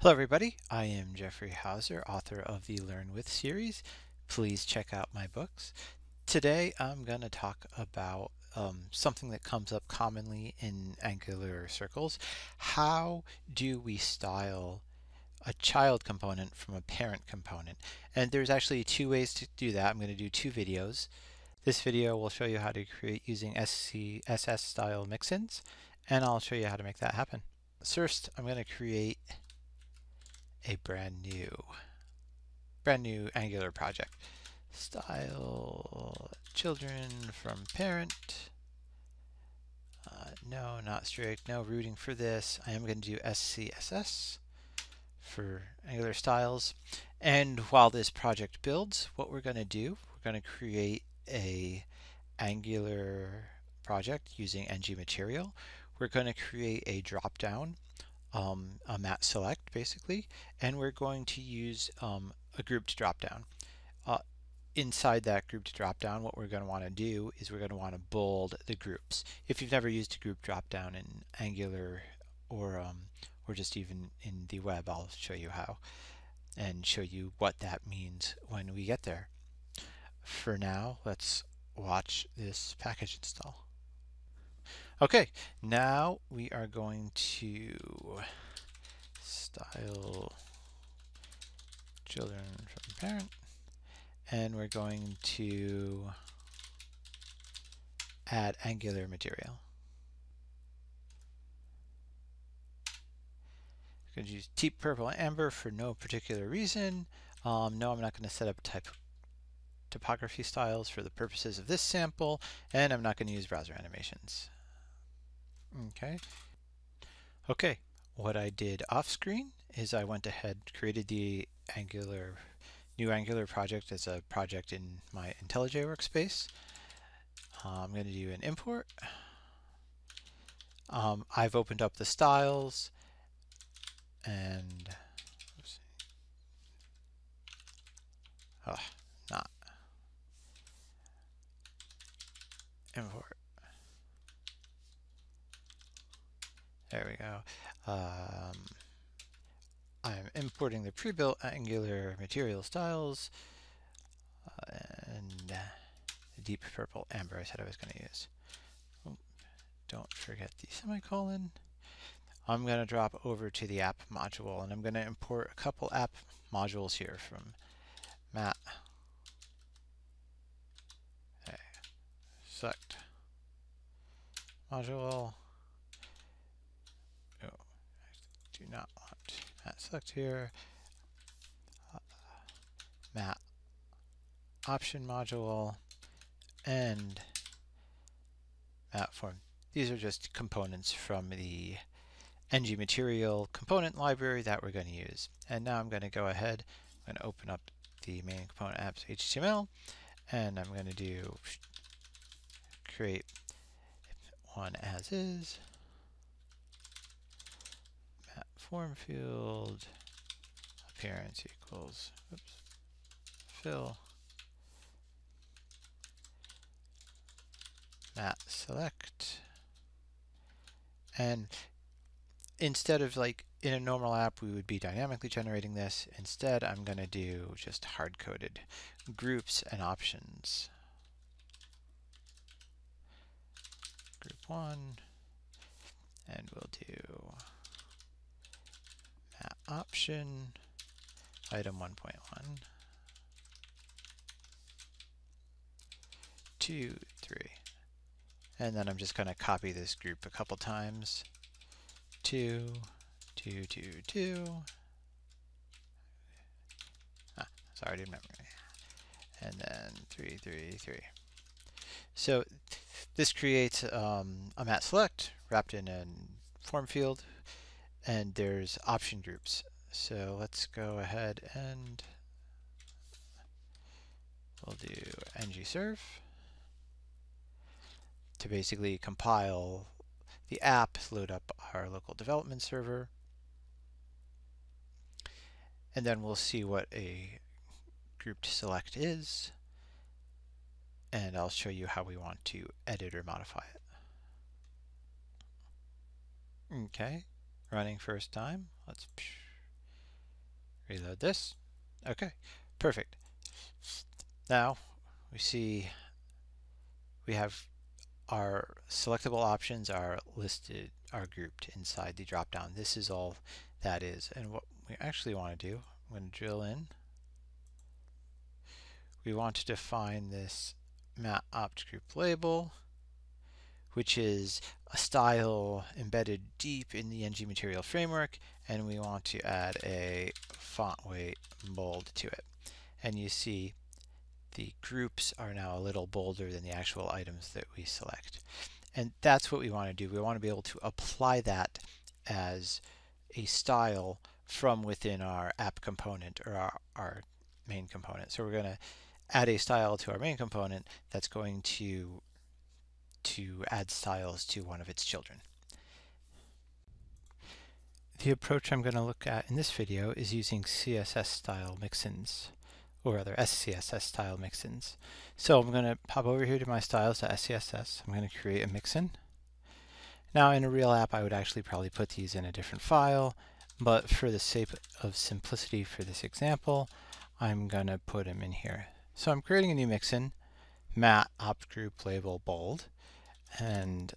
Hello everybody, I am Jeffry Houser, author of the Learn With series. Please check out my books. Today I'm going to talk about um, something that comes up commonly in Angular circles. How do we style a child component from a parent component? And there's actually two ways to do that. I'm going to do two videos. This video will show you how to create using SCSS style mixins, and I'll show you how to make that happen. First, I'm going to create a brand new brand new Angular project. Style children from parent. Uh, no, not strict. No routing for this. I am going to do SCSS for Angular styles. And while this project builds, what we're going to do, we're going to create a Angular project using ng material. We're going to create a drop-down um, a mat select basically, and we're going to use um, a grouped dropdown. Uh, inside that grouped dropdown, what we're going to want to do is we're going to want to bold the groups. If you've never used a group dropdown in Angular or um, or just even in the web, I'll show you how and show you what that means when we get there. For now, let's watch this package install. Okay, now we are going to style children from parent and we're going to add angular material. I'm going to use deep purple amber for no particular reason. Um, no, I'm not going to set up type typography styles for the purposes of this sample, and I'm not going to use browser animations. Okay. Okay, what I did off screen is I went ahead, created the Angular, new Angular project as a project in my IntelliJ workspace. Uh, I'm going to do an import. Um, I've opened up the styles and oops, oh, not import There we go. Um, I'm importing the pre-built Angular material styles uh, and the deep purple amber I said I was going to use. Oh, don't forget the semicolon. I'm going to drop over to the app module and I'm going to import a couple app modules here from mat. Okay. Module do not want mat select here. Uh, mat option module and mat form. These are just components from the ng material component library that we're going to use. And now I'm going to go ahead, to open up the main component apps HTML and I'm going to do create one as is form field appearance equals oops, fill mat select. And instead of like in a normal app we would be dynamically generating this. Instead I'm going to do just hard-coded groups and options. Group 1 and we'll do option item 1.1 two three. And then I'm just going to copy this group a couple times. Two two two two. Ah, sorry I didn't remember. And then three three three. So this creates um, a mat select wrapped in a form field and there's option groups. So let's go ahead and we'll do ng-serve to basically compile the app, load up our local development server, and then we'll see what a grouped select is, and I'll show you how we want to edit or modify it. Okay, running first time. Let's Reload this. Okay, perfect. Now we see we have our selectable options are listed, are grouped inside the dropdown. This is all that is. And what we actually want to do, I'm going to drill in. We want to define this mat opt group label, which is a style embedded deep in the NG material framework, and we want to add a font weight bold to it. And you see the groups are now a little bolder than the actual items that we select. And that's what we want to do. We want to be able to apply that as a style from within our app component or our, our main component. So we're going to add a style to our main component that's going to to add styles to one of its children. The approach I'm going to look at in this video is using CSS style mixins or rather SCSS style mixins. So I'm going to pop over here to my styles.scss. I'm going to create a mixin. Now in a real app I would actually probably put these in a different file, but for the sake of simplicity for this example, I'm going to put them in here. So I'm creating a new mixin, mat opt group label bold, and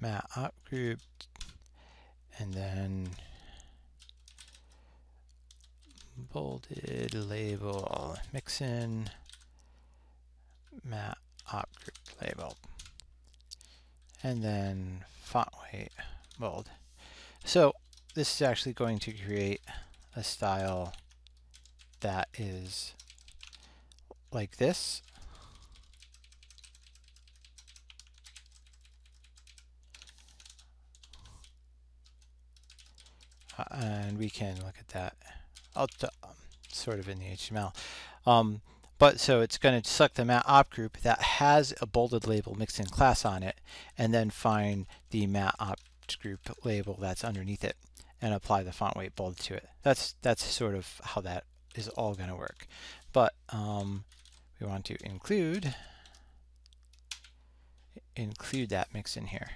mat opt group, and then bolded label mixin mat opt group label. And then font weight bold so this is actually going to create a style that is like this and we can look at that I'll um, sort of in the HTML. Um, but so it's going to select the mat opt group that has a bolded label mixin class on it, and then find the mat opt group label that's underneath it, and apply the font weight bold to it. That's that's sort of how that is all going to work. But um, we want to include include that mixin here.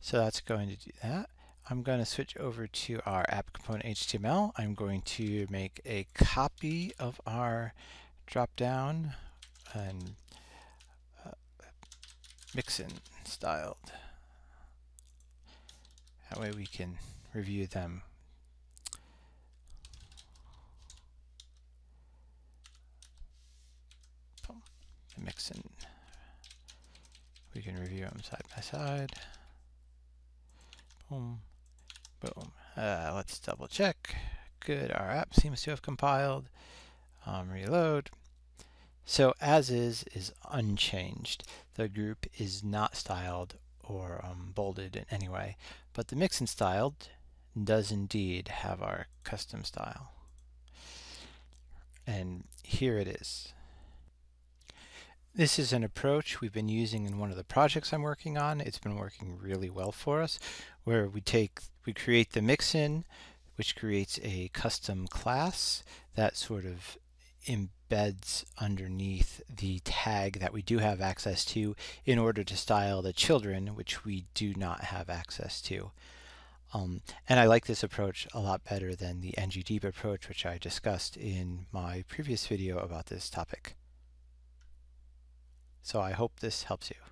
So that's going to do that. I'm going to switch over to our app component HTML. I'm going to make a copy of our dropdown and uh, mixin styled. That way we can review them. The mixin. We can review them side by side. Boom. Boom. Uh, let's double check. Good, our app seems to have compiled. Um, reload. So as is is unchanged. The group is not styled or um, bolded in any way, but the mixin styled does indeed have our custom style. And here it is. This is an approach we've been using in one of the projects I'm working on. It's been working really well for us, where we take we create the mixin, which creates a custom class that sort of embeds underneath the tag that we do have access to in order to style the children, which we do not have access to. Um, and I like this approach a lot better than the ngdeep approach, which I discussed in my previous video about this topic. So I hope this helps you.